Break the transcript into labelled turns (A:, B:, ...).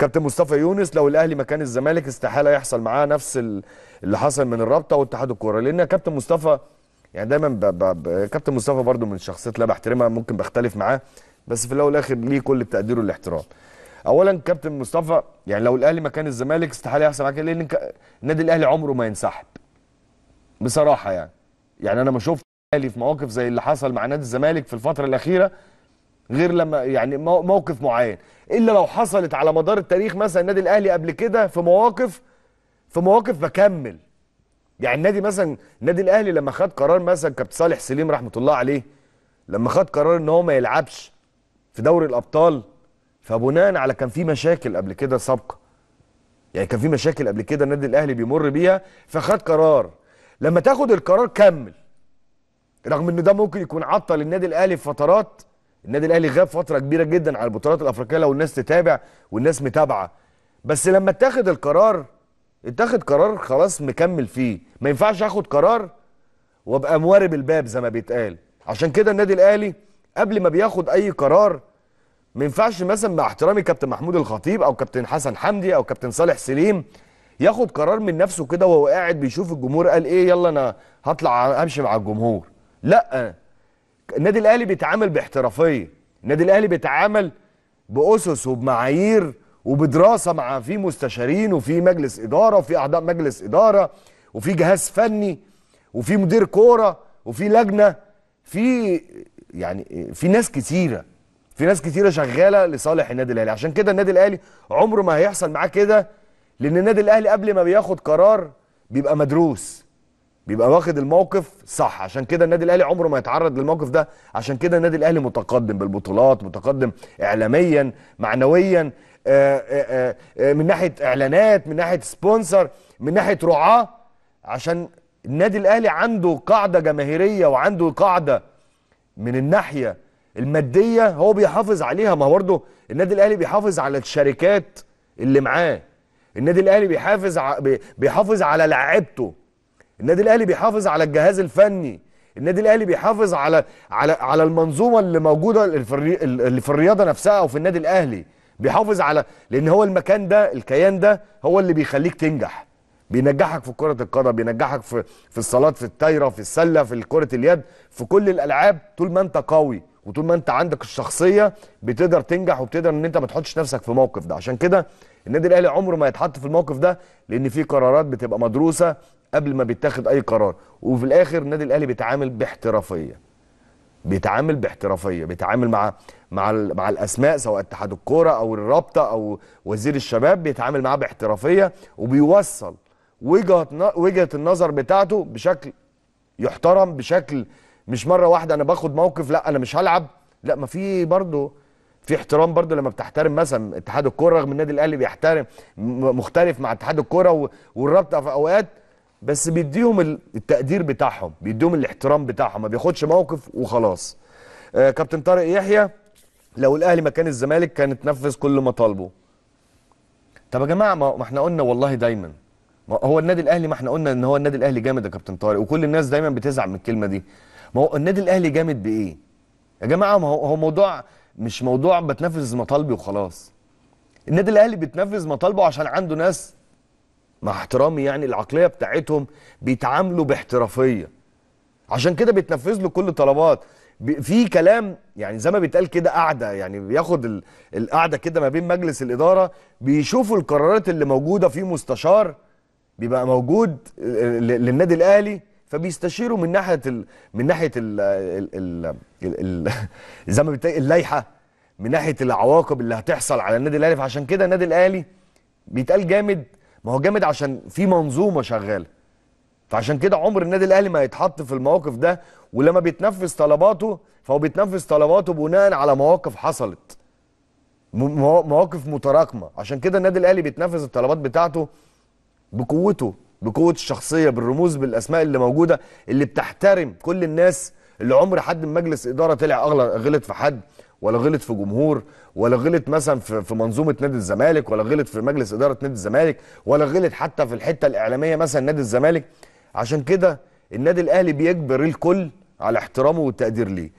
A: كابتن مصطفى يونس لو الأهلي مكان الزمالك استحالة يحصل معاه نفس ال- اللي حصل من الرابطة واتحاد الكورة. لأن كابتن مصطفى يعني دايما ب... ب... ب... كابتن مصطفى برضو من الشخصيات اللي بحترمها ممكن بختلف معاه بس في الأول والآخر ليه كل التقدير والاحترام اولا كابتن مصطفى يعني لو الأهلي مكان الزمالك استحالة يحصل معاه كده لأن النادي الأهلي عمره ما ينسحب. بصراحة يعني. يعني أنا ما شفت الأهلي في مواقف زي اللي حصل مع نادي الزمالك في الفترة الأخيرة غير لما يعني مو- موقف معين. إلا لو حصلت على مدار التاريخ مثلا النادي الأهلي قبل كده في مواقف في مواقف بكمل. يعني النادي مثلا النادي الأهلي لما خد قرار مثلا كابتن صالح سليم رحمة الله عليه لما خد قرار إن هو ما يلعبش في دوري الأبطال فبناء على كان في مشاكل قبل كده سابقة. يعني كان في مشاكل قبل كده النادي الأهلي بيمر بيها فخد قرار. لما تاخد القرار كمل رغم إن ده ممكن يكون عطل النادي الأهلي في فترات النادي الأهلي غاب فترة كبيرة جدا على البطولات الأفريقية لو الناس تتابع والناس متابعة. بس لما اتاخد القرار اتاخد قرار خلاص مكمل فيه. ما ينفعش آخد قرار وأبقى موارب الباب زي ما بيتقال. عشان كده النادي الأهلي قبل ما بياخد أي قرار ما ينفعش مثلا مع احترامي كابتن محمود الخطيب أو كابتن حسن حمدي أو كابتن صالح سليم ياخد قرار من نفسه كده وهو قاعد بيشوف الجمهور قال إيه يلا أنا هطلع أمشي مع الجمهور. لأ. النادي الأهلي بيتعامل باحترافية. النادي الأهلي بيتعامل بأسس وبمعايير وبدراسة مع في مستشارين وفي مجلس إدارة وفي أعضاء مجلس إدارة وفي جهاز فني وفي مدير كورة وفي لجنة. في يعني في ناس كتيرة. في ناس كتيرة شغالة لصالح النادي الأهلي. عشان كده النادي الأهلي عمره ما هيحصل معاه كده لأن النادي الأهلي قبل ما بياخد قرار بيبقى مدروس. بيبقى واخد الموقف صح. عشان كده النادي الأهلي عمره ما يتعرض للموقف ده. عشان كده النادي الأهلي متقدم بالبطولات متقدم اعلاميا معنويا آآ آآ آآ من ناحية إعلانات من ناحية سبونسر من ناحية رعاة. عشان النادي الأهلي عنده قاعدة جماهيرية وعنده قاعدة من الناحية المادية هو بيحافظ عليها. ما هو برضه النادي الأهلي بيحافظ على الشركات اللي معاه. النادي الأهلي بيحافظ ع... بي- بيحافظ على لعيبته. النادي الاهلي بيحافظ على الجهاز الفني. النادي الاهلي بيحافظ على على على المنظومة اللي موجودة اللي في الرياضة نفسها أو في النادي الاهلي. بيحافظ على لأن هو المكان ده الكيان ده هو اللي بيخليك تنجح. بينجحك في كرة القدم بينجحك في في الصالات في الطايرة في السلة في كرة اليد في كل الألعاب. طول ما أنت قوي وطول ما أنت عندك الشخصية بتقدر تنجح وبتقدر إن أنت ما تحطش نفسك في موقف ده. عشان كده النادي الاهلي عمره ما يتحط في الموقف ده لأن في قرارات بتبقى مدروسة قبل ما بيتاخد أي قرار. وفي الآخر النادي الأهلي بيتعامل باحترافية. بيتعامل باحترافية. بيتعامل مع مع مع الأسماء سواء اتحاد الكورة أو الرابطة أو وزير الشباب بيتعامل معاه باحترافية وبيوصل وجهة وجهة النظر بتاعته بشكل يحترم بشكل مش مرة واحدة أنا باخد موقف لا أنا مش هلعب. لا ما في برضه في احترام برضه لما بتحترم مثلا اتحاد الكورة رغم النادي الأهلي بيحترم مختلف مع اتحاد الكورة والرابطة في أوقات بس بيديهم ال- التقدير بتاعهم بيديهم الاحترام بتاعهم ما بياخدش موقف وخلاص. آه كابتن طارق يحيى لو الأهلي مكان الزمالك كان اتنفذ كل مطالبه طب يا جماعة ما إحنا قلنا والله دايما. ما هو النادي الأهلي ما إحنا قلنا إن هو النادي الأهلي جامد يا كابتن طارق وكل الناس دايما بتزعل من الكلمة دي. ما هو النادي الأهلي جامد بإيه؟ يا جماعة ما هو هو موضوع مش موضوع بتنفذ مطالبي وخلاص. النادي الأهلي بتنفذ مطالبه عشان عنده ناس مع احترامي يعني العقلية بتاعتهم بيتعاملوا باحترافية. عشان كده بيتنفذ له كل طلبات في كلام يعني زي ما بيتقال كده قاعدة يعني بياخد ال- القعده كده ما بين مجلس الإدارة بيشوفوا القرارات اللي موجودة في مستشار بيبقى موجود ل- للنادي الأهلي فبيستشيروا من ناحية ال... من ناحية ال... ال... ال... ال... ال... زي ما بيتقال اللائحة من ناحية العواقب اللي هتحصل على النادي الأهلي. فعشان كده النادي الأهلي بيتقال جامد ما هو جامد عشان في منظومة شغالة. فعشان كده عمر النادي الأهلي ما يتحط في المواقف ده ولما بيتنفذ طلباته فهو بيتنفذ طلباته بناء على مواقف حصلت. مواقف متراكمة. عشان كده النادي الأهلي بيتنفذ الطلبات بتاعته بقوته بقوة الشخصية بالرموز بالأسماء اللي موجودة اللي بتحترم كل الناس اللي عمر حد من مجلس إدارة طلع غلط في حد. ولا غلط في جمهور ولا غلط مثلا في منظومة نادي الزمالك ولا غلط في مجلس إدارة نادي الزمالك ولا غلط حتى في الحتة الإعلامية مثلا نادي الزمالك. عشان كده النادي الأهلي بيجبر الكل على احترامه والتقدير ليه.